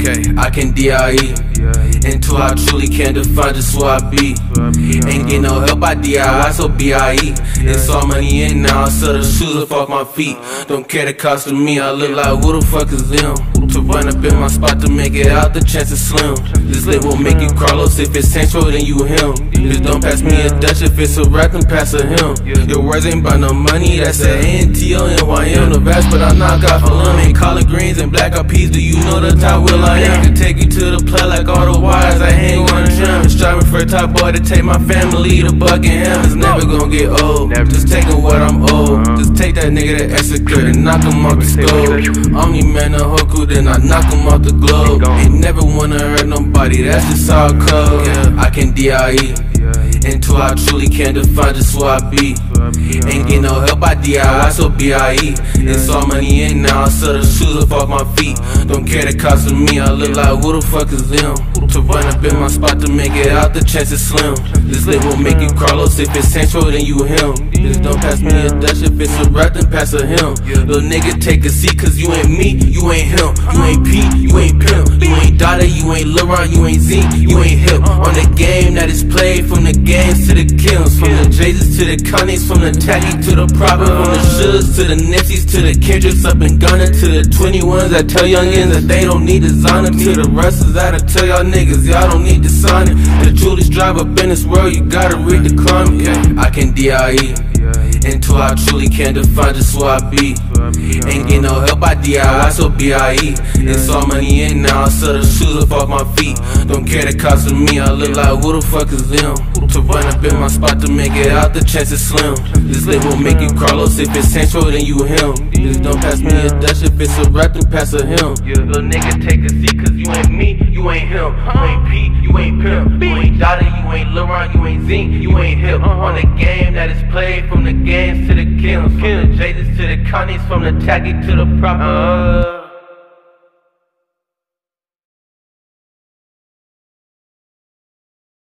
Okay, I can DIE. I truly can't define just who I be. Ain't get no help by DIY, so BIE. It's all money in now, sell the shoes off my feet. Don't care the cost of me, I look like who the fuck is them? To run up in my spot to make it out, the chance is slim. This lit will make you Carlos if it's Sancho, then you him. Just don't pass me a Dutch if it's a rap, then pass a him. Your words ain't about no money, that's a N-T-O-N-Y-M. The vast, but I knock out for. Ain't collard greens and black eyed peas, do you know the type will I am? Can take you to the play like all the wires, a top boy to take my family to Buckingham. It's never gonna get old, Never. just taking what I'm owed. Just take that nigga to execute and knock him off the stove. Omni man a hoku, then I knock him off the globe. Ain't never wanna hurt nobody, that's just all code. Yeah, I can DIE until I truly can't define just who I be. Ain't get no help by DIY, so BIE. It's all money in now, I sell the shoes up off my feet. Don't care the cost of me, I look like who the fuck is them? To run up in my spot to make it out, the chance is slim. This lit will make you Carlos if it's Sancho, then you him. Just don't pass me a Dutch if it's a rap, then pass a him. Little nigga, take a seat, cause you ain't me, you ain't him. You ain't Pete, you ain't Pimp, you ain't Dada, you ain't Lil Ron, you ain't Z, you ain't hip. On game that is played, from the games to the kills, from the Jays to the Connies, from the Tacky to the Proper, from the Shoods to the Nipsies to the Kendricks up in Ghana to the 21s. I tell youngins that they don't need designer. To the wrestlers, I tell y'all niggas, y'all don't need to sign. The truest drive up in this world, you gotta read the climate. I can DIE until I truly can't define just who I be. Ain't get no help by DIY, so BIE. It's all money in now, sell the shoes up off my feet. Don't care the cost of me, I look like who the fuck is them? To run up in my spot to make it out, the chance is slim. This lit will make you Carlos if it's Sancho, then you him. Just don't pass me a Dutch if it's a rap, then pass a him. Little nigga, take a seat, cause you ain't me, you ain't him. You ain't Pete, you ain't Pimp, you ain't Dada, you ain't Lil Ron, you ain't Zing, you ain't hip. On the game that is played, from the games to the kills, from the Jays to the Connies, from the Tacky to the proper.